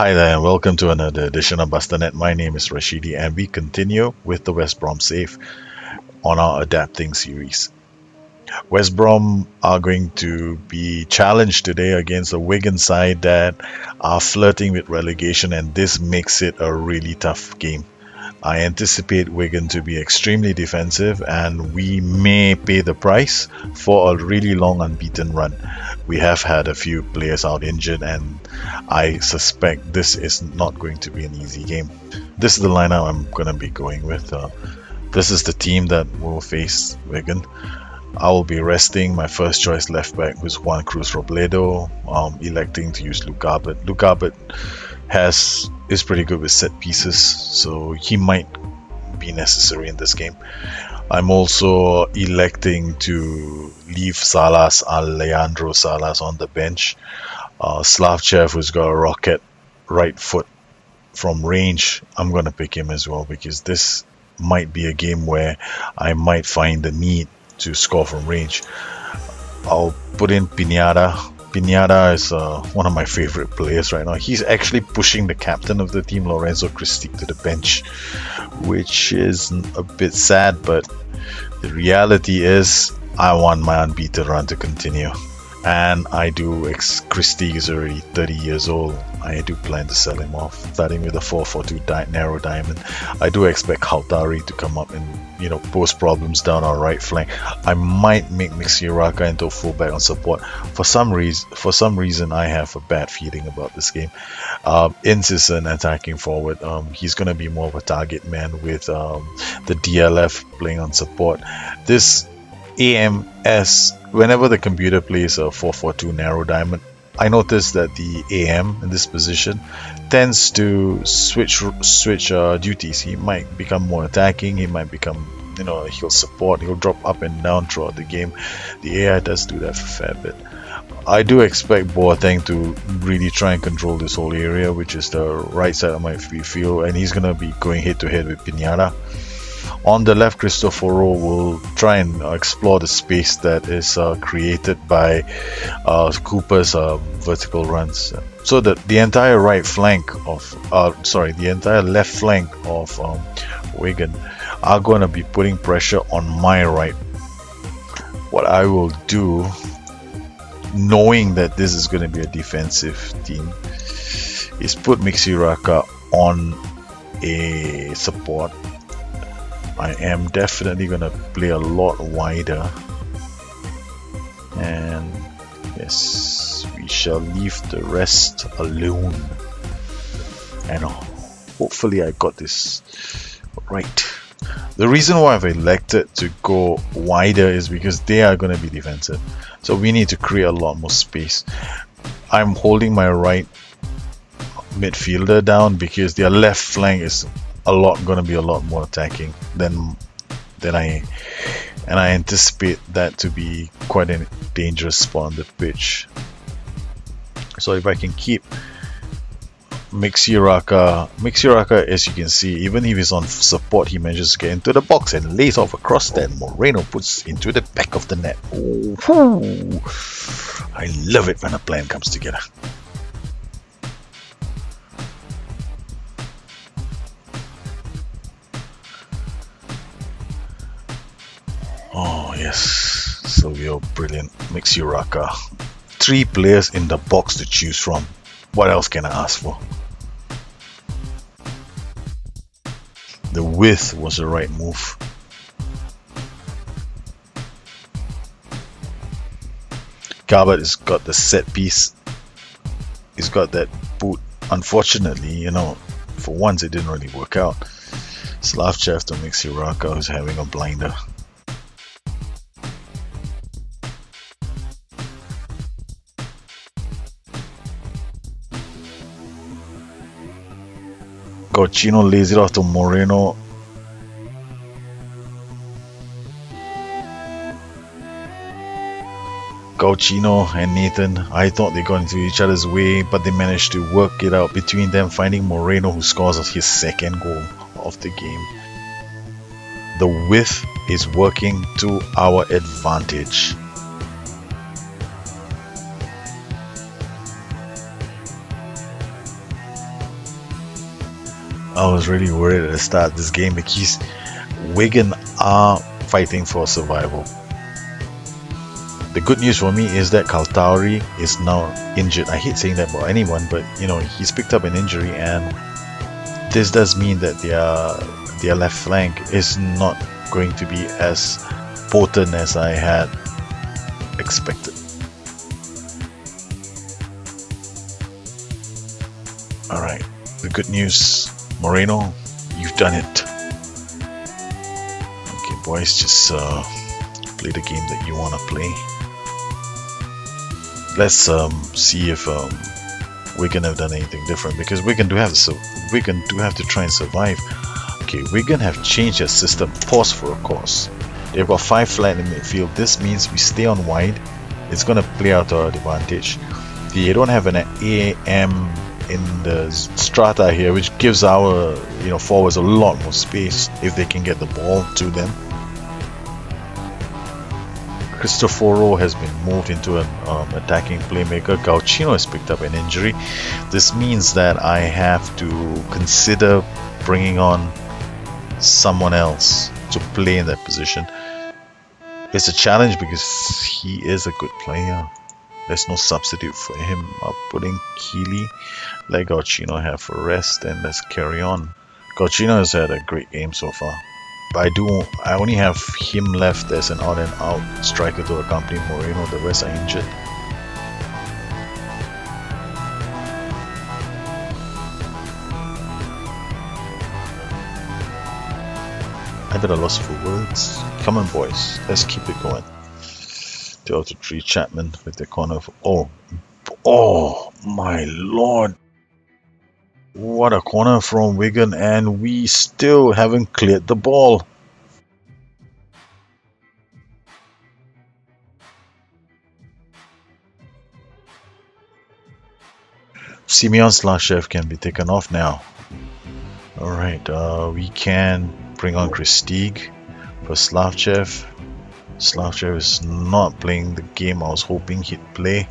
Hi there, and welcome to another edition of BusttheNet. My name is Rashidi, and we continue with the West Brom save on our Adapting series. West Brom are going to be challenged today against a Wigan side that are flirting with relegation, and this makes it a really tough game. I anticipate Wigan to be extremely defensive, and we may pay the price for a really long unbeaten run. We have had a few players out injured, and I suspect this is not going to be an easy game. This is the lineup I'm going to be going with. Uh, this is the team that will face Wigan. I will be resting my first choice left back, who's Juan Cruz Robledo, um, electing to use Luke Garbutt. Luke Garbutt has is pretty good with set pieces, so he might be necessary in this game. I'm also electing to leave Salas, Alejandro Salas, on the bench. Uh, Slavchev, who's got a rocket right foot from range, I'm going to pick him as well because this might be a game where I might find the need to score from range. I'll put in Pineda. Pineda is uh, one of my favorite players right now. He's actually pushing the captain of the team, Lorenzo Christique, to the bench, which is a bit sad, but the reality is I want my unbeaten run to continue and I do Christie is already 30 years old. I do plan to sell him off, starting with a 442 di narrow diamond. I do expect Hautari to come up and you know pose problems down our right flank. I might make Mixi into a fullback on support. For some reason, for some reason, I have a bad feeling about this game. Um, Ince is an attacking forward. Um, he's going to be more of a target man with um, the DLF playing on support. This AMS, whenever the computer plays a 442 narrow diamond, I noticed that the AM in this position tends to switch switch uh, duties. He might become more attacking. He might become, you know, he'll support. He'll drop up and down throughout the game. The AI does do that for a fair bit. I do expect Boateng to really try and control this whole area, which is the right side of my field, and he's gonna be going head to head with Pineda. On the left, Cristoforo will try and explore the space that is uh, created by uh, Cooper's uh, vertical runs. So that the entire right flank of, uh, sorry, the entire left flank of um, Wigan are going to be putting pressure on my right. What I will do, knowing that this is going to be a defensive team, is put Mixi-Raka on a support I am definitely to play a lot wider. And yes we shall leave the rest alone. And hopefully I got this right. The reason why I've elected to go wider is because they are going to be defensive. So we need to create a lot more space. I'm holding my right midfielder down because their left flank is a lot going to be a lot more attacking than than I and I anticipate that to be quite a dangerous spot on the pitch. So if I can keep Mixi-Raka, Mixi-Raka as you can see, even if he's on support, he manages to get into the box and lays off across that. Moreno puts into the back of the net. Ooh, I love it when a plan comes together. Oh, yes, Silvio, brilliant. Mixi-Raka. Three players in the box to choose from. What else can I ask for? The width was the right move. Garbutt has got the set piece. He's got that boot. Unfortunately, you know, for once it didn't really work out. Slavchev to Mixi-Raka who's having a blinder. It off to Moreno. Gauchino and Nathan, I thought they got into each other's way, but they managed to work it out between them, finding Moreno who scores his second goal of the game. The width is working to our advantage. I was really worried at the start this game because Wigan are fighting for survival. The good news for me is that Kaltauri is now injured. I hate saying that about anyone, but you know he's picked up an injury, and this does mean that their their left flank is not going to be as potent as I had expected. Alright, the good news, Moreno, you've done it. Okay boys, just uh, play the game that you want to play. Let's um, see if um, Wigan have done anything different because Wigan do have to Wigan do have to try and survive. Okay, Wigan have changed their system. Pause for a course. They've got five flat in midfield. This means we stay on wide. It's going to play out to our advantage. They don't have an AM in the strata here, which gives our you know forwards a lot more space if they can get the ball to them. Cristoforo has been moved into an um, attacking playmaker. Gauchino has picked up an injury. This means that I have to consider bringing on someone else to play in that position. It's a challenge because he is a good player. There's no substitute for him. I'm putting Keeley, let Gauchino have a rest and let's carry on. Gauchino has had a great game so far. But I do I only have him left as an out and out striker to accompany Moreno, the rest are injured. I'm a loss for words. Come on boys, let's keep it going. 12 to 3 Chapman with the corner of oh oh my lord. What a corner from Wigan and we still haven't cleared the ball. Simeon Slavchev can be taken off now. Alright uh, we can bring on Christigue for Slavchev Slavchev is not playing the game I was hoping he'd play.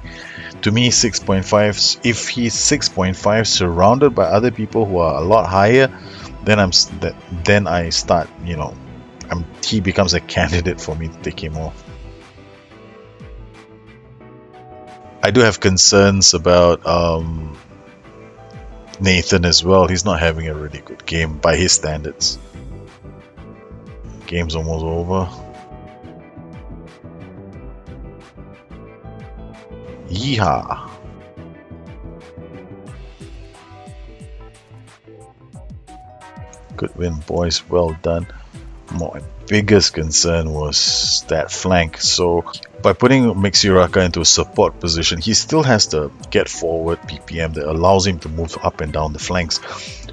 To me, 6.5. If he's 6.5, surrounded by other people who are a lot higher, then I'm then I start. You know, I'm, he becomes a candidate for me to take him off. I do have concerns about um, Nathan as well. He's not having a really good game by his standards. Game's almost over. Yeehaw! Good win, boys. Well done. My biggest concern was that flank. So by putting Mixuraka into a support position, he still has the get forward PPM that allows him to move up and down the flanks.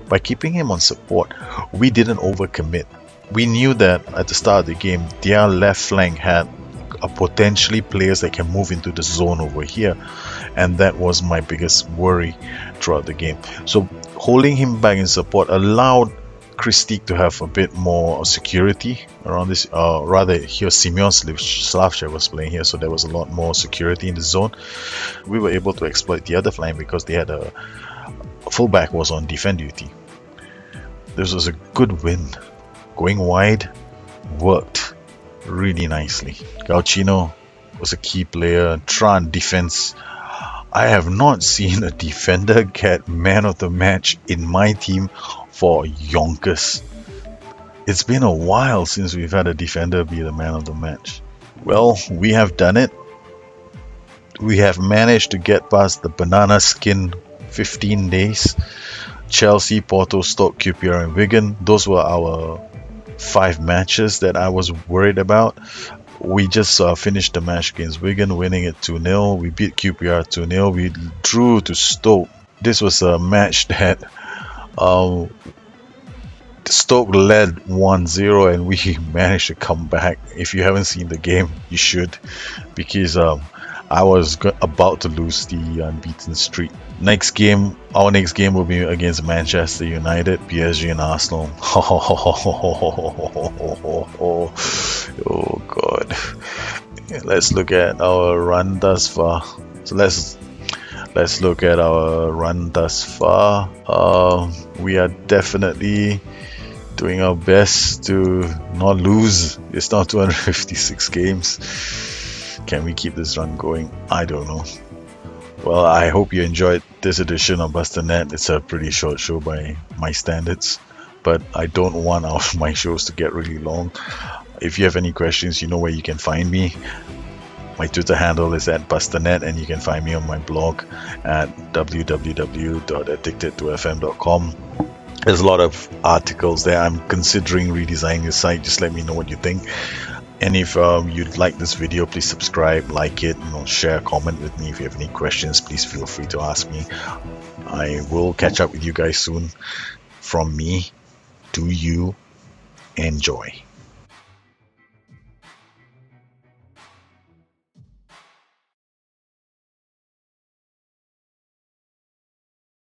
By keeping him on support, we didn't overcommit. We knew that at the start of the game, their left flank had are potentially players that can move into the zone over here and that was my biggest worry throughout the game. So holding him back in support allowed Christigue to have a bit more security around this uh, rather here Simeon Slavchev was playing here so there was a lot more security in the zone. We were able to exploit the other flank because they had a, a fullback was on defend duty. This was a good win. Going wide worked really nicely. Gauchino was a key player. Tran defense. I have not seen a defender get man of the match in my team for yonkers. It's been a while since we've had a defender be the man of the match. Well, we have done it. We have managed to get past the banana skin 15 days. Chelsea, Porto, Stoke, QPR and Wigan. Those were our five matches that I was worried about. We just uh, finished the match against Wigan, winning it 2 0. We beat QPR 2 0. We drew to Stoke. This was a match that um, Stoke led 1 0 and we managed to come back. If you haven't seen the game, you should because um, I was about to lose the unbeaten streak. Next game, our next game will be against Manchester United, PSG, and Arsenal. oh god. Let's look at our run thus far. So let's let's look at our run thus far. Uh, we are definitely doing our best to not lose. It's now 256 games. Can we keep this run going? I don't know. Well, I hope you enjoyed this edition of BusttheNet. It's a pretty short show by my standards, but I don't want our, my shows to get really long. If you have any questions, you know where you can find me. My Twitter handle is at BusttheNet, and you can find me on my blog at www.addictedtofm.com. There's a lot of articles there. I'm considering redesigning the site. Just let me know what you think. And if um, you like this video, please subscribe, like it, you know, share, comment with me. If you have any questions, please feel free to ask me. I will catch up with you guys soon. From me, do you enjoy?